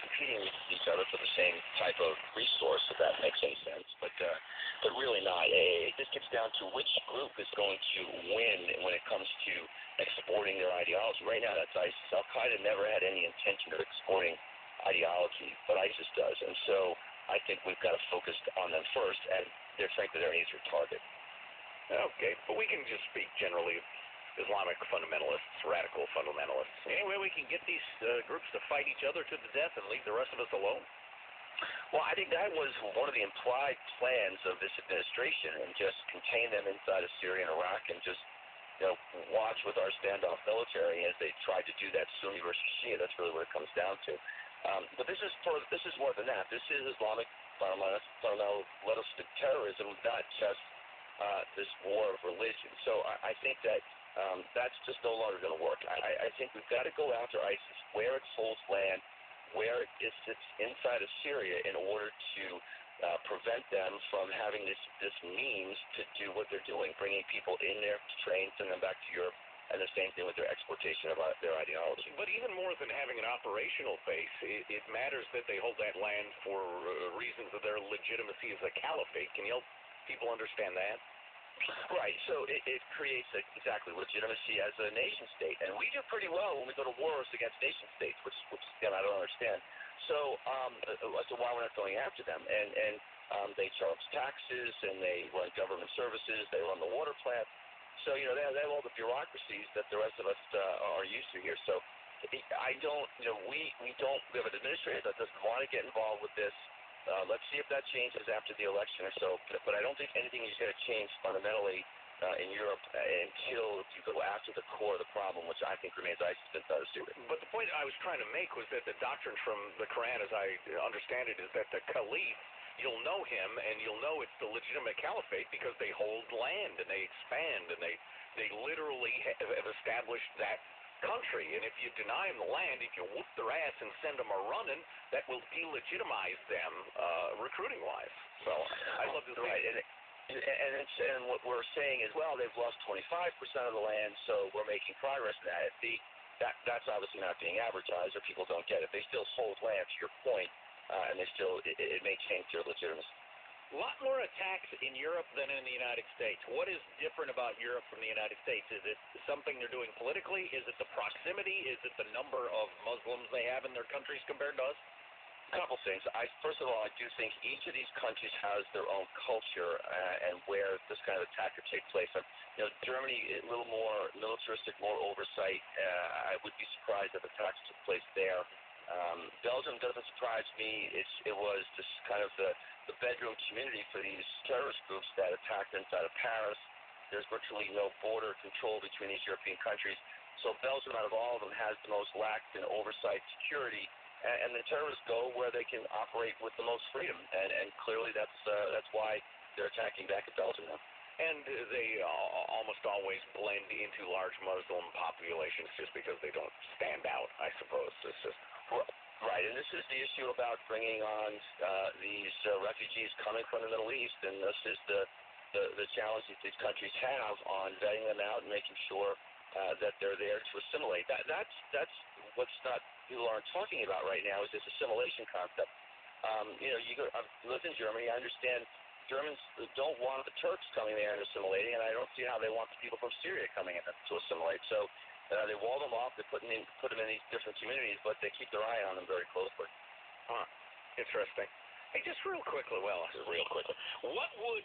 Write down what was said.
competing with each other for the same type of resource, if that makes any sense. But uh, but really not. It just gets down to which group is going to win when it comes to exporting their ideology. Right now, that's ISIS. Al Qaeda never had any intention of exporting ideology, but ISIS does, and so I think we've got to focus on them first, and they're frankly they're easier target. Okay, but we can just speak generally Islamic fundamentalists, radical fundamentalists. Anyway, we can get these uh, groups to fight each other to the death and leave the rest of us alone. Well, I think that was one of the implied plans of this administration, and just contain them inside of Syria and Iraq, and just you know watch with our standoff military as they tried to do that Sunni versus Shia. That's really what it comes down to. Um, but this is for, this is more than that. This is Islamic fundamentalistic terrorism, not just uh, this war of religion. So I, I think that um, that's just no longer going to work. I, I think we've got to go after ISIS where it holds land, where it sits inside of Syria in order to uh, prevent them from having this, this means to do what they're doing, bringing people in there to train, send them back to Europe, and the same thing with their exportation of uh, their ideology. But even more than having an operational base, it, it matters that they hold that land for uh, reasons of their legitimacy as a caliphate. Can you help people understand that? Right. So it, it creates a, exactly legitimacy as a nation state, and we do pretty well when we go to wars against nation states, which, which again I don't understand. So, um, uh, so why we're not going after them? And and um, they charge taxes, and they run government services, they run the water plant. So you know they have, they have all the bureaucracies that the rest of us uh, are used to here. So I don't, you know, we we don't we have an administrator that doesn't want to get involved with this. Uh, let's see if that changes after the election or so. But, but I don't think anything is going to change fundamentally uh, in Europe uh, until you go after the core of the problem, which I think remains ISIS inside of Syria. But the point I was trying to make was that the doctrine from the Quran, as I understand it, is that the caliph, you'll know him and you'll know it's the legitimate caliphate because they hold land and they expand and they they literally have established that country. And if you deny them the land, if you whoop their ass and send them a running, that will delegitimize them uh, recruiting wise. So I love this. Right. And, and, and, it's, and what we're saying is, well, they've lost 25% of the land, so we're making progress in that. The, that that's obviously not being advertised, or people don't get it. They still hold land, to your point, uh, and they still it, it maintains their legitimacy. Attacks in Europe than in the United States. What is different about Europe from the United States? Is it something they're doing politically? Is it the proximity? Is it the number of Muslims they have in their countries compared to us? A couple things. I first of all, I do think each of these countries has their own culture uh, and where this kind of attack could take place. Um, you know, Germany a little more militaristic, more oversight. Uh, I would be surprised if attacks took place there. Um, Belgium doesn't surprise me. It's, it was just kind of the, the bedroom community for these terrorist groups that attacked inside of Paris. There's virtually no border control between these European countries. So Belgium, out of all of them, has the most lax in oversight security. And, and the terrorists go where they can operate with the most freedom. And, and clearly that's, uh, that's why they're attacking back at Belgium now. And they uh, almost always blend into large Muslim populations just because they don't stand out, I suppose. It's just Right, and this is the issue about bringing on uh, these uh, refugees coming from the Middle East, and this is the, the, the challenge that these countries have on vetting them out and making sure uh, that they're there to assimilate. That, that's, that's what's not people aren't talking about right now is this assimilation concept. Um, you know, you go, I've lived in Germany. I understand Germans don't want the Turks coming there and assimilating, and I don't see how they want the people from Syria coming in to assimilate. So uh, they wall them off. They put them in put them in these different communities, but they keep their eye on them very closely. Huh. Interesting. Hey, just real quickly. Well, real quickly. What would